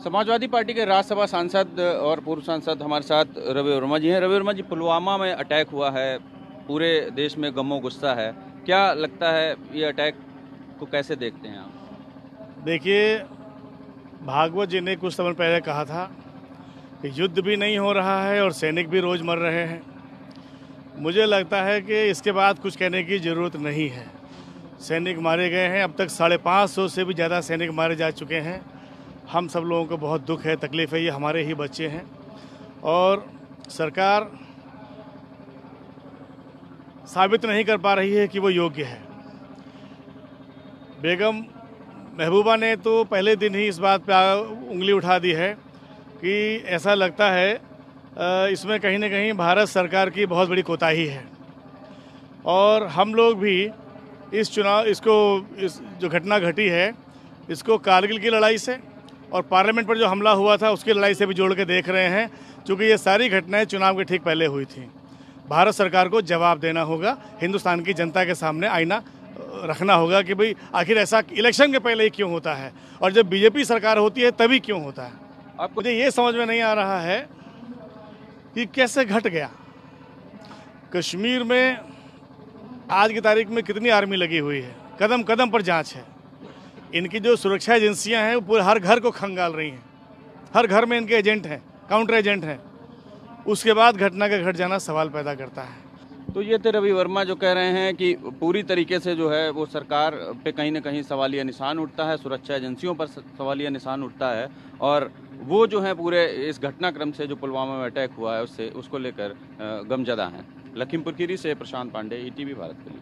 Samajwadi party के राज्यसभा सांसद और पूर्व सांसद हमारे साथ रवि वर्मा जी हैं। रवि वर्मा जी, पुलवामा में अटैक हुआ है, पूरे देश में गमो गुस्सा है। क्या लगता है ये अटैक को कैसे देखते हैं आप? देखिए, भागवत जी ने कुछ समय पहले कहा था कि युद्ध भी नहीं हो रहा है और सैनिक भी रोज़ मर रहे हैं। मुझे लगता है कि इसके बाद कुछ कहने की ज़रूरत नहीं है। सैनिक मारे गए हैं। अब तक साढ़े पाँच सौ से भी ज़्यादा सैनिक मारे जा चुके हैं। हम सब लोगों को बहुत दुख है, तकलीफ़ है, ये हमारे ही बच्चे हैं। और सरकार साबित नहीं कर पा रही है कि वो योग्य है। बेगम महबूबा ने तो पहले दिन ही इस बात पर उंगली उठा दी है कि ऐसा लगता है इसमें कहीं ना कहीं भारत सरकार की बहुत बड़ी कोताही है। और हम लोग भी इस चुनाव, इसको, इस जो घटना घटी है, इसको कारगिल की लड़ाई से और पार्लियामेंट पर जो हमला हुआ था उसकी लड़ाई से भी जोड़ के देख रहे हैं क्योंकि ये सारी घटनाएँ चुनाव के ठीक पहले हुई थी। भारत सरकार को जवाब देना होगा हिंदुस्तान की जनता के सामने आईना रखना होगा कि भाई आखिर ऐसा इलेक्शन के पहले ही क्यों होता है? और जब बीजेपी सरकार होती है तभी क्यों होता है? अब मुझे ये समझ में नहीं आ रहा है कि कैसे घट गया। कश्मीर में आज की तारीख में कितनी आर्मी लगी हुई है? कदम कदम पर जाँच है। इनकी जो सुरक्षा एजेंसियाँ हैं, वो पूरे हर घर को खंगाल रही हैं। हर घर में इनके एजेंट हैं, काउंटर एजेंट हैं। उसके बाद घटना का घट जाना सवाल पैदा करता है। तो ये थे रवि वर्मा जो कह रहे हैं कि पूरी तरीके से जो है, वो सरकार पे कहीं ना कहीं सवालिया निशान उठता है, सुरक्षा एजेंसियों पर सवालिया निशान उठता है और वो जो है पूरे इस घटनाक्रम से जो पुलवामा में अटैक हुआ है, उससे, उसको लेकर गमजदा हैं। लखीमपुर खीरी से प्रशांत पांडे, ईटीवी भारत के लिए।